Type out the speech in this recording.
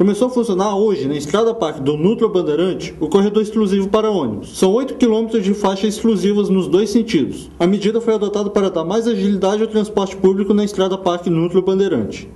Começou a funcionar hoje na Estrada Parque do Núcleo Bandeirante o corredor exclusivo para ônibus. São 8 quilômetros de faixas exclusivas nos dois sentidos. A medida foi adotada para dar mais agilidade ao transporte público na Estrada Parque Núcleo Bandeirante.